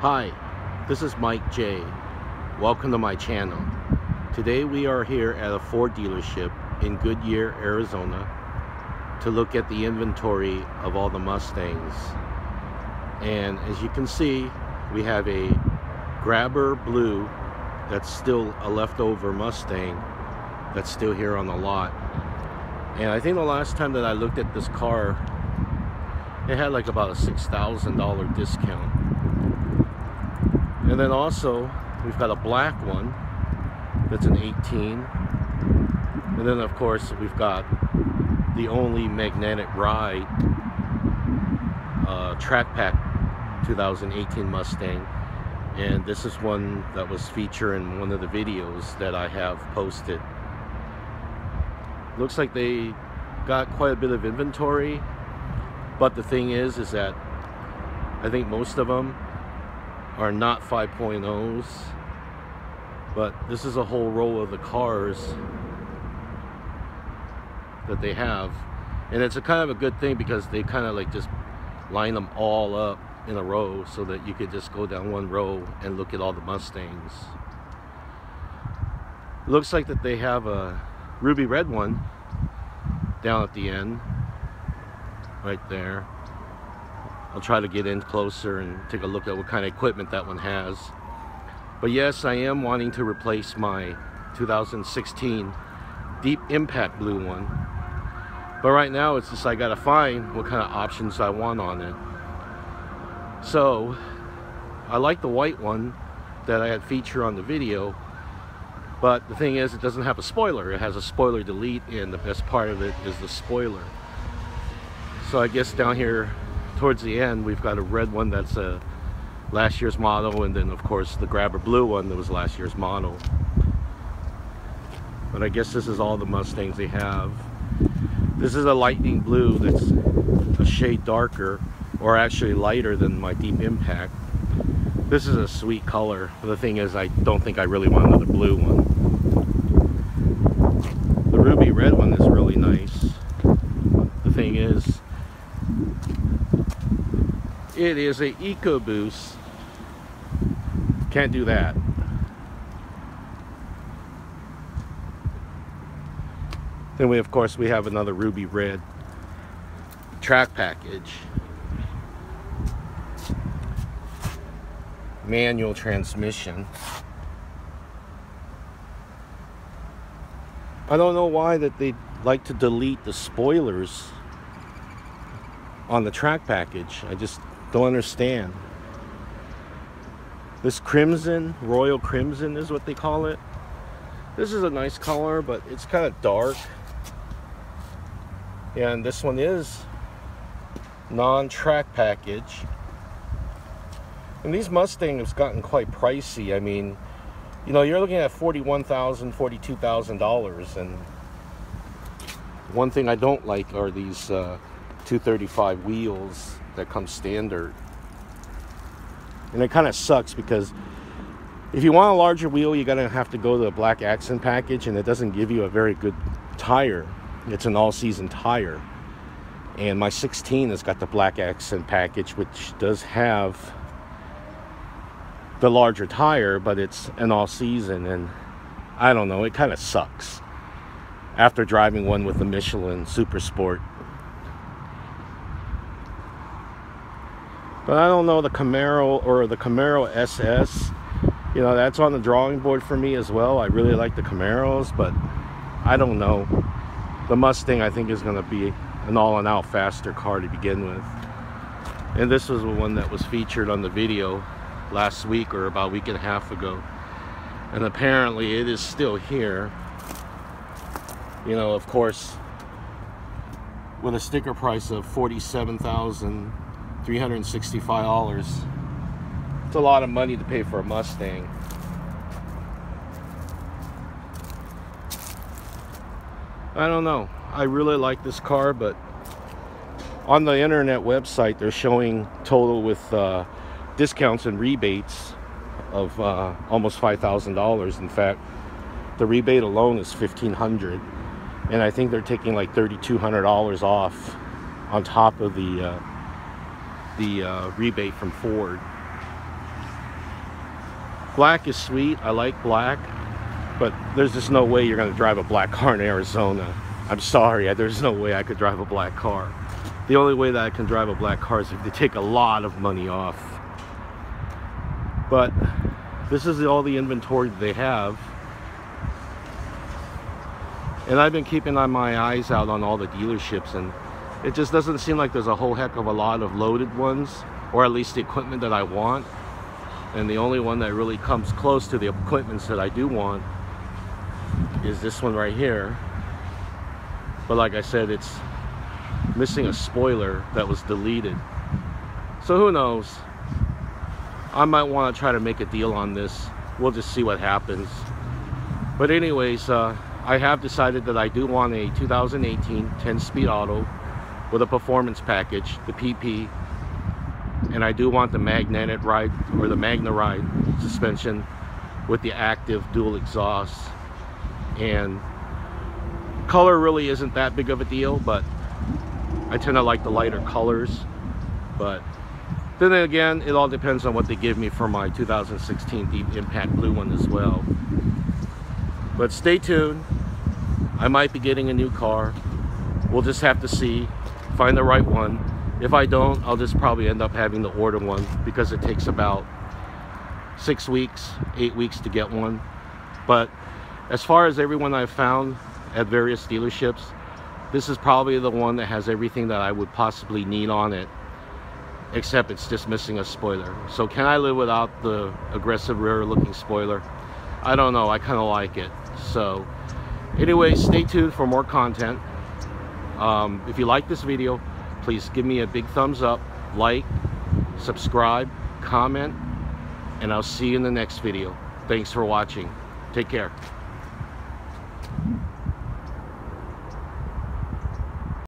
Hi, this is Mike J. Welcome to my channel. Today we are here at a Ford dealership in Goodyear, Arizona to look at the inventory of all the Mustangs. And as you can see, we have a Grabber Blue that's still a leftover Mustang that's still here on the lot. And I think the last time that I looked at this car, it had like about a $6,000 discount. And then also, we've got a black one that's an 18. And then of course, we've got the only magnetic ride uh, track pack 2018 Mustang. And this is one that was featured in one of the videos that I have posted. Looks like they got quite a bit of inventory. But the thing is, is that I think most of them are not 5.0s but this is a whole row of the cars that they have. And it's a kind of a good thing because they kind of like just line them all up in a row so that you could just go down one row and look at all the Mustangs. Looks like that they have a ruby red one down at the end right there I'll try to get in closer and take a look at what kind of equipment that one has. But yes, I am wanting to replace my 2016 Deep Impact Blue one. But right now, it's just I gotta find what kind of options I want on it. So, I like the white one that I had featured on the video. But the thing is, it doesn't have a spoiler. It has a spoiler delete, and the best part of it is the spoiler. So I guess down here towards the end we've got a red one that's a last year's model and then of course the grabber blue one that was last year's model. But I guess this is all the Mustangs they have. This is a lightning blue that's a shade darker or actually lighter than my deep impact. This is a sweet color. The thing is I don't think I really want another blue one the ruby red one is really nice the thing is it is a EcoBoost. Can't do that. Then we, of course, we have another ruby red track package. Manual transmission. I don't know why that they like to delete the spoilers on the track package. I just don't understand. This crimson, royal crimson is what they call it. This is a nice color, but it's kind of dark. And this one is non-track package. And these Mustangs have gotten quite pricey. I mean, you know, you're looking at $41,000, $42,000. And one thing I don't like are these uh, 235 wheels that comes standard. And it kind of sucks because if you want a larger wheel, you're gonna have to go to the black accent package, and it doesn't give you a very good tire. It's an all-season tire, and my 16 has got the black accent package, which does have the larger tire, but it's an all-season, and I don't know. It kind of sucks after driving one with the Michelin Super Sport But I don't know the Camaro or the Camaro SS. You know, that's on the drawing board for me as well. I really like the Camaros, but I don't know. The Mustang, I think, is going to be an all-in-out faster car to begin with. And this was the one that was featured on the video last week or about a week and a half ago. And apparently it is still here. You know, of course, with a sticker price of 47000 $365. It's a lot of money to pay for a Mustang. I don't know. I really like this car, but on the internet website, they're showing total with uh, discounts and rebates of uh, almost $5,000. In fact, the rebate alone is 1,500. And I think they're taking like $3,200 off on top of the uh, the uh, rebate from Ford. Black is sweet. I like black. But there's just no way you're going to drive a black car in Arizona. I'm sorry. There's no way I could drive a black car. The only way that I can drive a black car is if they take a lot of money off. But this is all the inventory they have. And I've been keeping my eyes out on all the dealerships and it just doesn't seem like there's a whole heck of a lot of loaded ones or at least the equipment that I want. And the only one that really comes close to the equipments that I do want is this one right here. But like I said, it's missing a spoiler that was deleted. So who knows? I might want to try to make a deal on this. We'll just see what happens. But anyways, uh, I have decided that I do want a 2018 10-speed auto with a performance package, the PP, and I do want the magnetic ride or the MagneRide suspension with the active dual exhaust. And color really isn't that big of a deal but I tend to like the lighter colors. But then again it all depends on what they give me for my 2016 Deep Impact Blue one as well. But stay tuned. I might be getting a new car. We'll just have to see find the right one if I don't I'll just probably end up having to order one because it takes about six weeks eight weeks to get one but as far as everyone I've found at various dealerships, this is probably the one that has everything that I would possibly need on it, except it's just missing a spoiler. So can I live without the aggressive rear looking spoiler? I don't know, I kind of like it. So anyway, stay tuned for more content. Um, if you like this video, please give me a big thumbs up, like, subscribe, comment, and I'll see you in the next video. Thanks for watching. Take care.